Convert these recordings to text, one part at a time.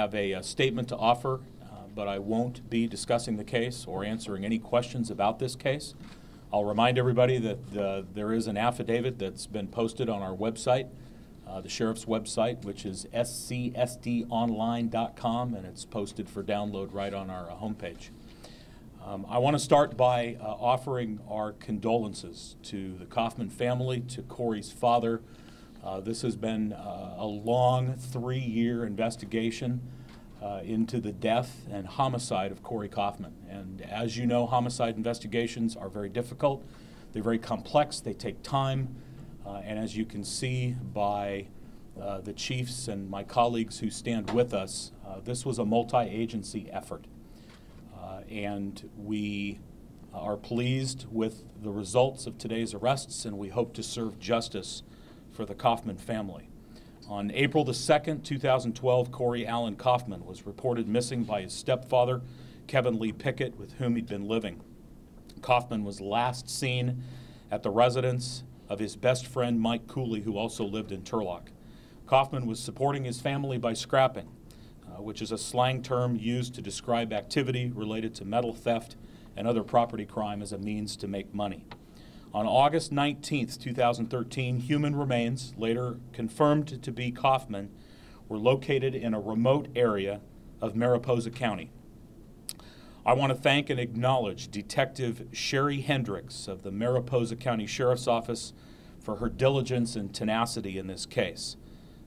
have a, a statement to offer, uh, but I won't be discussing the case or answering any questions about this case. I'll remind everybody that uh, there is an affidavit that's been posted on our website, uh, the sheriff's website, which is scsdonline.com, and it's posted for download right on our uh, homepage. Um, I want to start by uh, offering our condolences to the Kauffman family, to Korey's father. Uh, this has been uh, a long three year investigation uh, into the death and homicide of Korey Kauffman. And as you know, homicide investigations are very difficult, they're very complex, they take time. Uh, and as you can see by uh, the chiefs and my colleagues who stand with us, this was a multi agency effort and we are pleased with the results of today's arrests, and we hope to serve justice for the Kauffman family. On April the 2nd, 2012, Korey Allen Kauffman was reported missing by his stepfather, Kevin Lee Pickett, with whom he'd been living. Kauffman was last seen at the residence of his best friend, Mike Cooley, who also lived in Turlock. Kauffman was supporting his family by scrapping uh, which is a slang term used to describe activity related to metal theft and other property crime as a means to make money. On August 19, 2013, human remains, later confirmed to be Kauffman, were located in a remote area of Mariposa County. I want to thank and acknowledge Detective Sherry Hendricks of the Mariposa County Sheriff's Office for her diligence and tenacity in this case.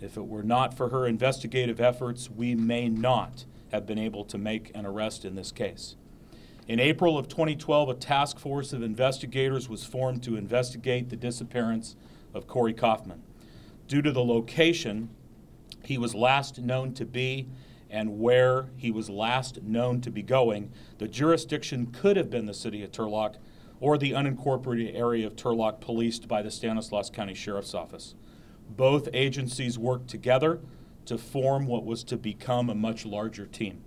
If it were not for her investigative efforts, we may not have been able to make an arrest in this case. In April of 2012, a task force of investigators was formed to investigate the disappearance of Korey Kauffman. Due to the location he was last known to be and where he was last known to be going, the jurisdiction could have been the city of Turlock or the unincorporated area of Turlock policed by the Stanislaus County Sheriff's Office. Both agencies worked together to form what was to become a much larger team.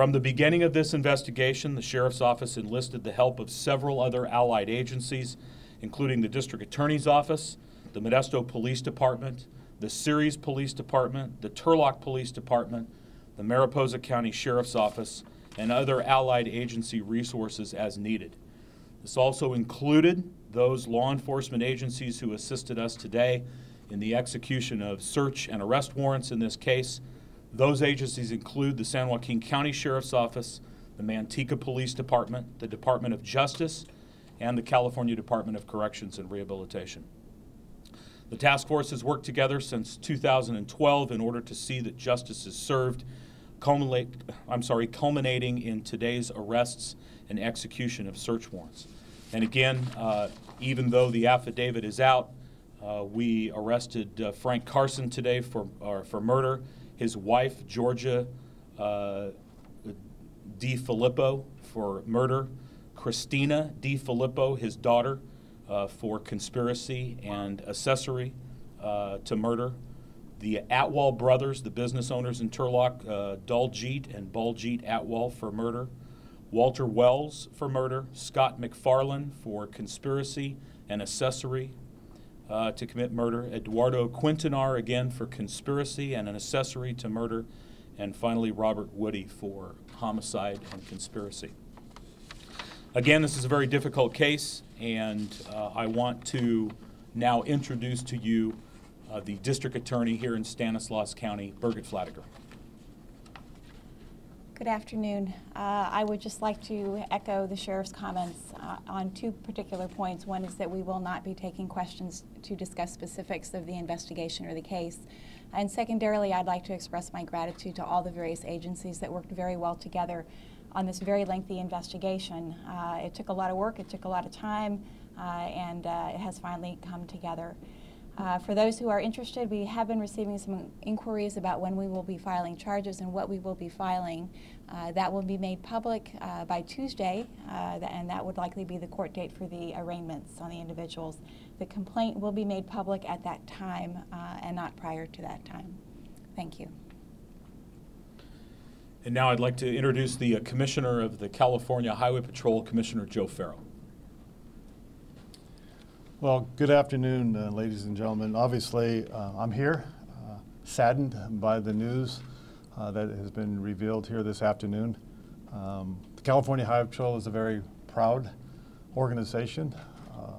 From the beginning of this investigation, the Sheriff's Office enlisted the help of several other allied agencies, including the District Attorney's Office, the Modesto Police Department, the Ceres Police Department, the Turlock Police Department, the Mariposa County Sheriff's Office, and other allied agency resources as needed. This also included those law enforcement agencies who assisted us today in the execution of search and arrest warrants in this case. Those agencies include the San Joaquin County Sheriff's Office, the Manteca Police Department, the Department of Justice, and the California Department of Corrections and Rehabilitation. The task force has worked together since 2012 in order to see that justice is served, I'm sorry, culminating in today's arrests and execution of search warrants. And again, uh, even though the affidavit is out, uh, we arrested uh, Frank Carson today for, for murder. His wife, Georgia uh, Filippo, for murder. Christina DeFilippo, his daughter, uh, for conspiracy and accessory uh, to murder. The Atwal brothers, the business owners in Turlock, uh, Daljit and Baljit Atwal for murder. Walter Wells for murder. Scott McFarland for conspiracy and accessory uh, to commit murder, Eduardo Quintanar again for conspiracy and an accessory to murder, and finally Robert Woody for homicide and conspiracy. Again, this is a very difficult case, and uh, I want to now introduce to you uh, the district attorney here in Stanislaus County, Birgit Fladager. Good afternoon. Uh, I would just like to echo the sheriff's comments uh, on two particular points. One is that we will not be taking questions to discuss specifics of the investigation or the case. And secondarily, I'd like to express my gratitude to all the various agencies that worked very well together on this very lengthy investigation. Uh, it took a lot of work, it took a lot of time, uh, and uh, it has finally come together. Uh, for those who are interested, we have been receiving some inquiries about when we will be filing charges and what we will be filing. Uh, that will be made public uh, by Tuesday, uh, and that would likely be the court date for the arraignments on the individuals. The complaint will be made public at that time uh, and not prior to that time. Thank you. And now I'd like to introduce the uh, Commissioner of the California Highway Patrol, Commissioner Joe Farrow. Well, good afternoon, uh, ladies and gentlemen. Obviously, uh, I'm here, uh, saddened by the news uh, that has been revealed here this afternoon. Um, the California Highway Patrol is a very proud organization. Uh,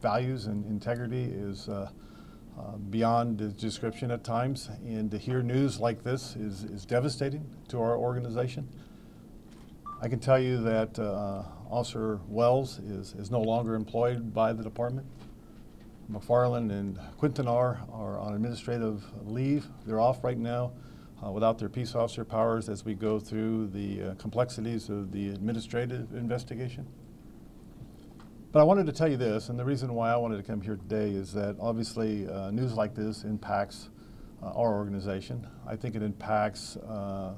values and integrity is uh, beyond description at times, and to hear news like this is, is devastating to our organization. I can tell you that uh, Officer Wells is, is no longer employed by the department. McFarland and Quintanar are on administrative leave. They're off right now uh, without their peace officer powers as we go through the uh, complexities of the administrative investigation. But I wanted to tell you this, and the reason why I wanted to come here today is that obviously uh, news like this impacts uh, our organization. I think it impacts uh,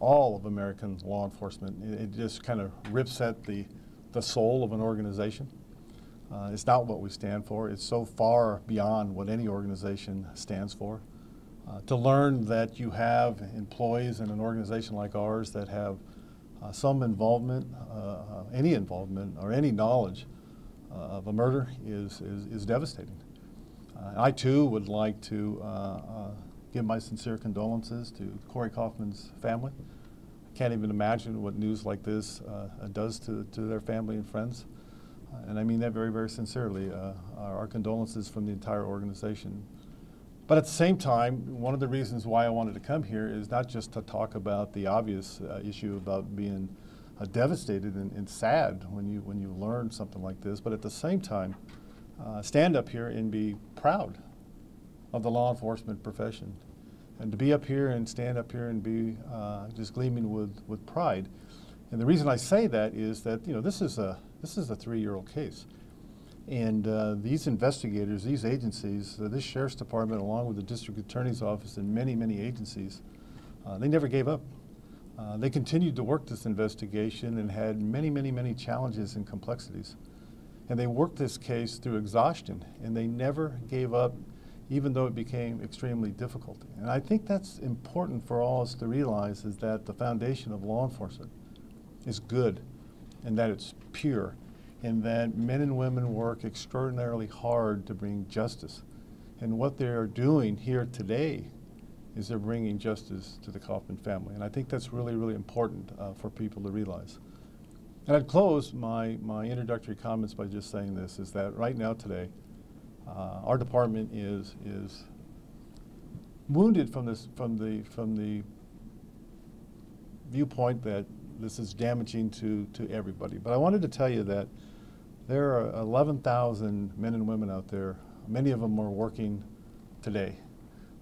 all of American law enforcement. It, it just kind of rips at the, the soul of an organization. Uh, it's not what we stand for. It's so far beyond what any organization stands for. Uh, to learn that you have employees in an organization like ours that have uh, some involvement, uh, uh, any involvement or any knowledge uh, of a murder is, is, is devastating. I too would like to give my sincere condolences to Korey Kauffman's family. I can't even imagine what news like this does to, to their family and friends. and I mean that very, very sincerely. our condolences from the entire organization. But at the same time, one of the reasons why I wanted to come here is not just to talk about the obvious uh, issue about being uh, devastated and, and, sad when you when you learn something like this, but at the same time, uh, stand up here and be proud of the law enforcement profession, and to be up here and stand up here and be uh, just gleaming with with pride. And the reason I say that is that you know this is a this is a three-year-old case. And uh, these investigators, these agencies, uh, this sheriff's department, along with the district attorney's office and many, many agencies, uh, they never gave up. Uh, they continued to work this investigation and had many, many, many challenges and complexities. And they worked this case through exhaustion, and they never gave up, even though it became extremely difficult. And I think that's important for all of us to realize is that the foundation of law enforcement is good and that it's pure and that men and women work extraordinarily hard to bring justice. And what they are doing here today is they're bringing justice to the Kauffman family. And I think that's really, really important uh, for people to realize. And I'd close my, my introductory comments by just saying this, is that right now today, uh, our department is, is wounded from, this, from, the, from the viewpoint that this is damaging to, to everybody. But I wanted to tell you that there are 11,000 men and women out there. Many of them are working today.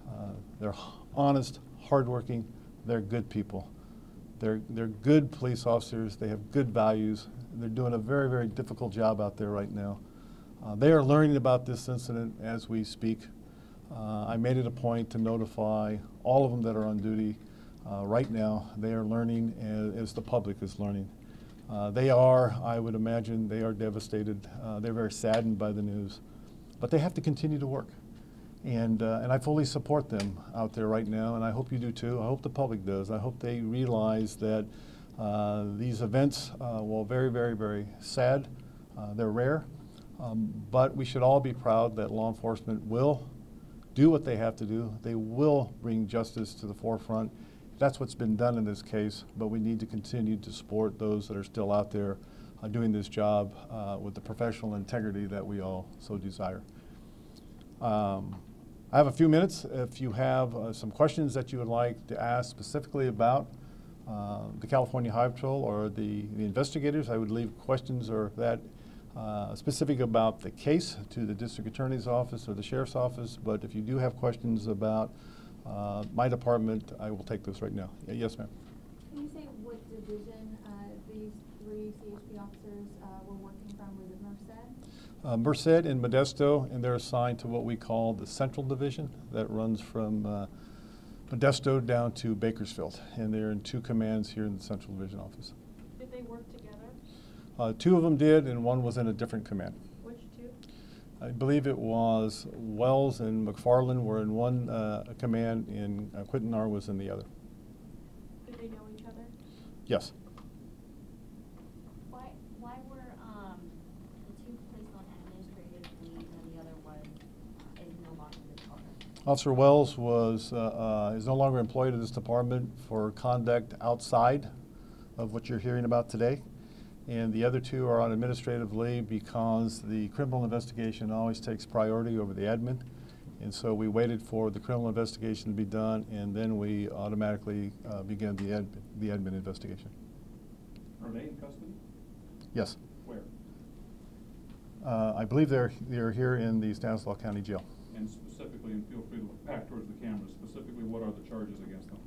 Uh, they're honest, hardworking, they're good people. They're, they're good police officers, they have good values, they're doing a very, very difficult job out there right now. Uh, they are learning about this incident as we speak. Uh, I made it a point to notify all of them that are on duty uh, right now. They are learning as, as the public is learning. Uh, they are, I would imagine, they are devastated. Uh, they're very saddened by the news. But they have to continue to work. And, uh, and I fully support them out there right now, and I hope you do too. I hope the public does. I hope they realize that these events, while very, very, very sad, they're rare. Um, but we should all be proud that law enforcement will do what they have to do. They will bring justice to the forefront that's what's been done in this case, but we need to continue to support those that are still out there uh, doing this job uh, with the professional integrity that we all so desire. Um, I have a few minutes. If you have uh, some questions that you would like to ask specifically about uh, the California Highway Patrol or the, the investigators, I would leave questions or that uh, specific about the case to the district attorney's office or the sheriff's office. But if you do have questions about uh, my department, I will take this right now. Yes, ma'am. Can you say what division uh, these three CHP officers uh, were working from? Was it Merced? Uh, Merced and Modesto, and they're assigned to what we call the Central Division that runs from uh, Modesto down to Bakersfield. And they're in two commands here in the Central Division office. Did they work together? Uh, two of them did, and one was in a different command. Which two? I believe it was Wells and McFarland were in one uh, command, and uh, Quintanar was in the other. Did they know each other? Yes. Why, why were um, the two placed on administrative leave and the other one is no longer the charter? Officer Wells was, uh, uh, is no longer employed at this department for conduct outside of what you're hearing about today. And the other two are on administrative leave because the criminal investigation always takes priority over the admin. And so we waited for the criminal investigation to be done, and then we automatically uh, began the ad, the admin investigation. Are they in custody? Yes. Where? Uh, I believe they're, they're here in the Stanislaus County Jail. And specifically, and feel free to look back towards the camera, specifically, what are the charges against them?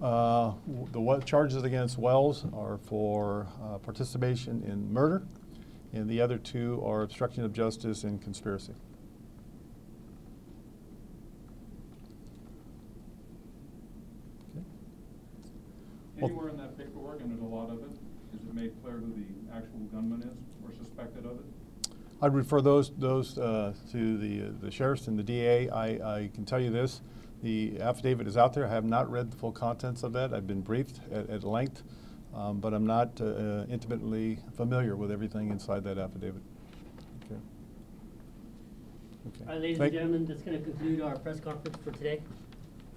Uh, The what charges against Wells are for uh, participation in murder, and the other two are obstruction of justice and conspiracy. Okay. Well- Anywhere in that paperwork, and there's a lot of it, is it made clear who the actual gunman is or suspected of it? I'd refer those, those uh, to the the sheriffs and the DA. I, I can tell you this, the affidavit is out there. I have not read the full contents of that. I've been briefed at, at length, um, but I'm not uh, intimately familiar with everything inside that affidavit. Okay. Okay. All right, ladies and gentlemen, that's going to conclude our press conference for today.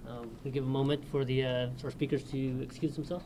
Um, We give a moment for the, uh, for speakers to excuse themselves.